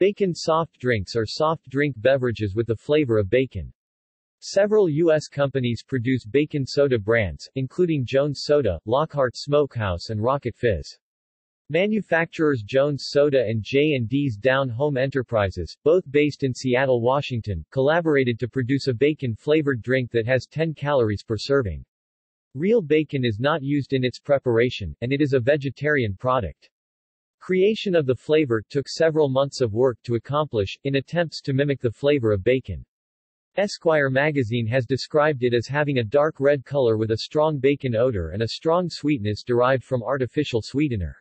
Bacon soft drinks are soft drink beverages with the flavor of bacon. Several U.S. companies produce bacon soda brands, including Jones Soda, Lockhart Smokehouse and Rocket Fizz. Manufacturers Jones Soda and J&D's Down Home Enterprises, both based in Seattle, Washington, collaborated to produce a bacon-flavored drink that has 10 calories per serving. Real bacon is not used in its preparation, and it is a vegetarian product. Creation of the flavor took several months of work to accomplish, in attempts to mimic the flavor of bacon. Esquire magazine has described it as having a dark red color with a strong bacon odor and a strong sweetness derived from artificial sweetener.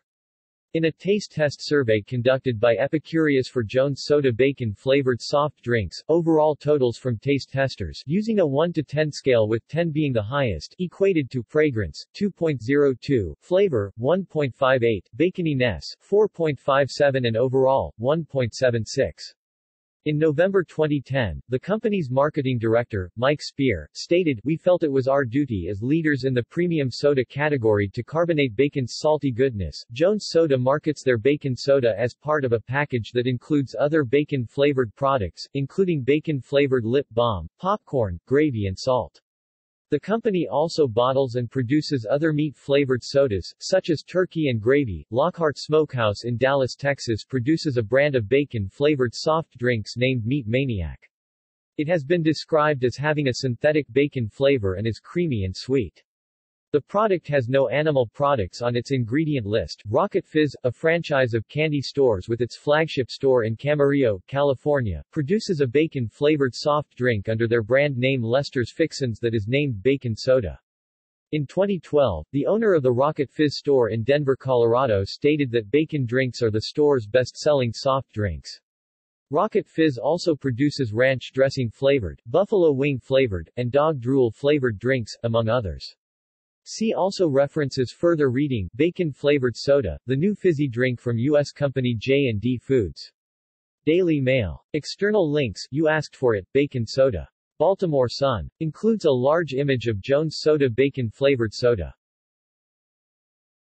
In a taste test survey conducted by Epicurious for Jones Soda bacon-flavored soft drinks, overall totals from taste testers using a 1 to 10 scale with 10 being the highest equated to fragrance, 2.02, flavor, 1.58, baconiness, 4.57 and overall, 1.76. In November 2010, the company's marketing director, Mike Spear, stated, We felt it was our duty as leaders in the premium soda category to carbonate bacon's salty goodness. Jones Soda markets their bacon soda as part of a package that includes other bacon-flavored products, including bacon-flavored lip balm, popcorn, gravy and salt. The company also bottles and produces other meat-flavored sodas, such as turkey and gravy. Lockhart Smokehouse in Dallas, Texas produces a brand of bacon-flavored soft drinks named Meat Maniac. It has been described as having a synthetic bacon flavor and is creamy and sweet. The product has no animal products on its ingredient list. Rocket Fizz, a franchise of candy stores with its flagship store in Camarillo, California, produces a bacon-flavored soft drink under their brand name Lester's Fixins that is named Bacon Soda. In 2012, the owner of the Rocket Fizz store in Denver, Colorado stated that bacon drinks are the store's best-selling soft drinks. Rocket Fizz also produces ranch dressing flavored, buffalo wing flavored, and dog drool flavored drinks, among others. See also references further reading Bacon-flavored soda, the new fizzy drink from U.S. company J&D Foods. Daily Mail. External links, you asked for it, bacon soda. Baltimore Sun. Includes a large image of Jones Soda bacon-flavored soda.